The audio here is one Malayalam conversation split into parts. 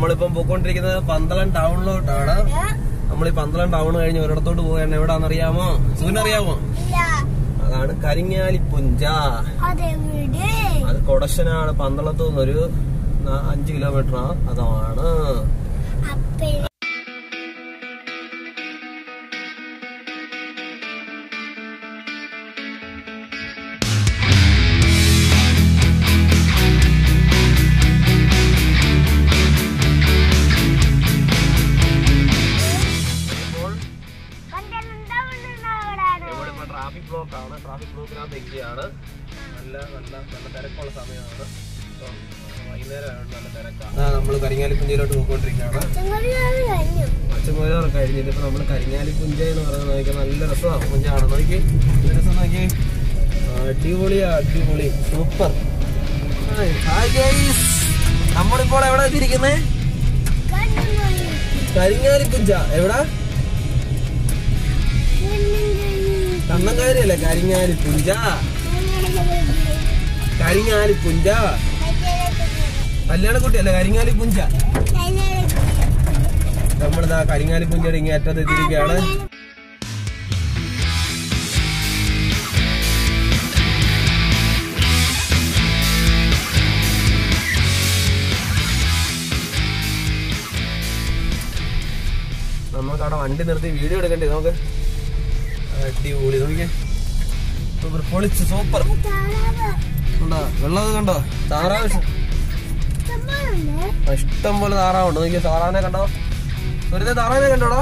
പോയിക്കൊണ്ടിരിക്കുന്നത് പന്തളം ടൗണിലോട്ടാണ്. നമ്മൾ ഈ പന്തളം ടൗൺ കഴിഞ്ഞ് ഒരിടത്തോട്ട് പോവുകയാണ്. എവിടാന്നറിയാമോ? സൂനറിയാമോ ഇല്ല. അതാണ് കരിങ്ങാലിപ്പുഞ്ച. അത് കൊടശനാണ് പന്തളത്തു നിന്നൊരു അഞ്ച് കിലോമീറ്റർ അതാണ്. ട്രാഫിക് ബ്ലോക്കിനകത്ത് നിൽക്കുകയാണ് നല്ല നല്ല നല്ല തിരക്കുള്ള സമയമാണ്. ഇപ്പം വൈകുന്നേരം നല്ല തിരക്കാണ് നമ്മൾ കരിങ്ങാലിപ്പുഞ്ചയിലോട്ട് പോയിക്കൊണ്ടിരിക്കുകയാണ്. കഴിഞ്ഞു പച്ചമുരൊക്കെ കഴിഞ്ഞിട്ട് ഇപ്പൊ നമ്മൾ കരിങ്ങാലിപ്പുഞ്ച എന്ന് പറയുന്നത് നോക്കിയാൽ നല്ല രസമാണ് കുഞ്ഞാണ് നോക്കി? രസം നോക്കി. അടിപൊളിയാ അടിപൊളി. സൂപ്പർ. നമ്മളിപ്പോൾ എവിടെ എത്തിയിരിക്കുന്നേ? കണ്ണുമണി കരിങ്ങാലിപ്പുഞ്ച എവിടാ? കണ്ണുമണി കരിങ്ങാലി പുഞ്ച. കരിങ്ങാലി പുഞ്ച. കല്യാണക്കുട്ടിയല്ല? കരിങ്ങാലി പുഞ്ച. നമ്മളിതാ കരിങ്ങാലിപ്പുഞ്ചയുടെ ഇങ്ങനെ അറ്റത്ത് എത്തിയിരിക്കുകയാണ്. നമുക്ക് അവിടെ വണ്ടി നിർത്തി വീഡിയോ എടുക്കണ്ടേ? നമുക്ക് അടിപൊളി നോക്കിയേ പൊളിച്ച് സൂപ്പർ കണ്ടോ? കണ്ടോ? താറാവ് ഇഷ്ടം- പോലെ താറാവുണ്ട്. നോക്കിയ താറാവിനെ കണ്ടോ? വെറുതെ താറാവിനെ കണ്ടോടാ?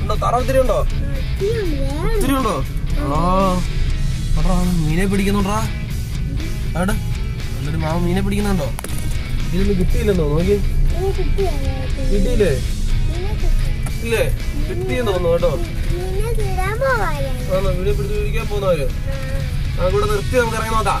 ഉണ്ടോ? താറാവ് ഇത്തിരി ഉണ്ടോ? ഇത്തിരി ഉണ്ടോ? ആ. മീനെ പിടിക്കുന്നുണ്ടാ അവിടെ നല്ലൊരു മാവ് മീനെ പിടിക്കുന്നുണ്ടോ? ഇതിലൊന്നും കിട്ടിയില്ലെന്നോ? നോക്കി കിട്ടിയില്ലേ? ഇല്ലേ? കിട്ടിയെന്ന് തോന്നുന്നു കേട്ടോ. വീഡിയോ പിടിച്ചു പിടിക്കാൻ പോകുന്നവര് ആ കൂടെ നിർത്തി നമുക്ക് ഇറങ്ങി നോക്കാം.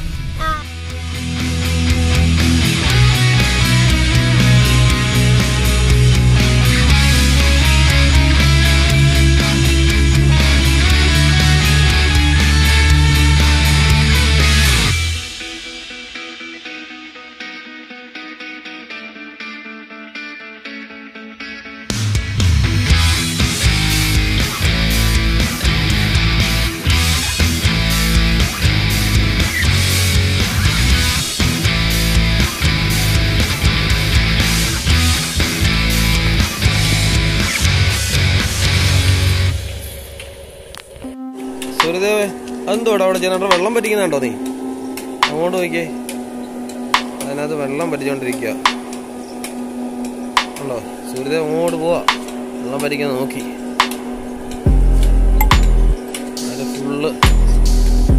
സൂര്യദേവേ എന്തോ അവിടെ ജനറേറ്റർ വെള്ളം പറ്റിക്കുന്നുണ്ടോ നീ? അങ്ങോട്ട് നോക്കിയേ. അതിനകത്ത് വെള്ളം പറ്റിച്ചോണ്ടിരിക്കുക സൂര്യദേവ് അങ്ങോട്ട് പോവാ. വെള്ളം പറ്റിക്കാൻ നോക്കി. അതിൽ ഫുള്ള്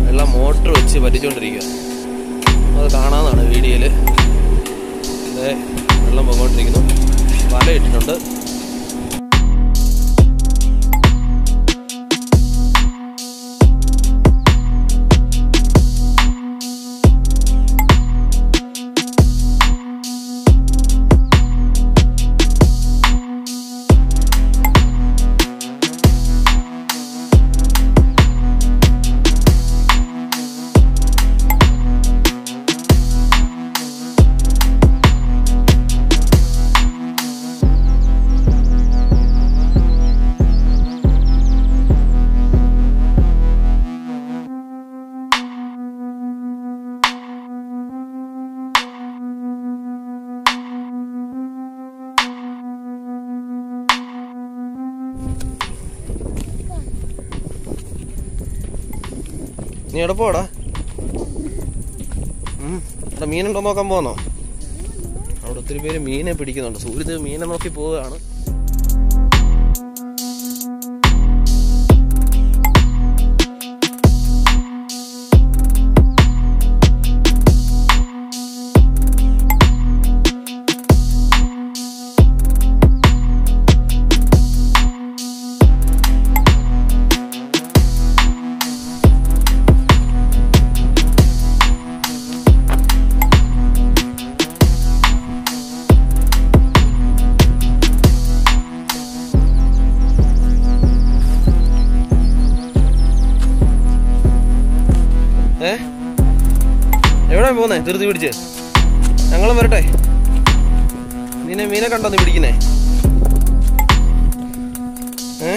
വെള്ളം മോട്ടർ വെച്ച് പറ്റിച്ചോണ്ടിരിക്കുക അത് കാണാന്നാണ് വീഡിയോയിൽ. അതെ വെള്ളം പോയിക്കൊണ്ടിരിക്കുന്നു. വല ഇട്ടിട്ടുണ്ട്. നീ എവിടെ പോടാ? മീനുണ്ടോ നോക്കാൻ പോന്നോ? അവിടെ ഒത്തിരി പേര് മീനെ പിടിക്കുന്നുണ്ട്. സൂര്യദേവ് മീനെ നോക്കി പോവുകയാണ്. എവിടെ പോന്നേ ധൃതി പിടിച്ച്. ഞങ്ങളും വരട്ടെ. നീനെ മീനെ കണ്ടോ നീ പിടിക്കുന്നേ? ഏ?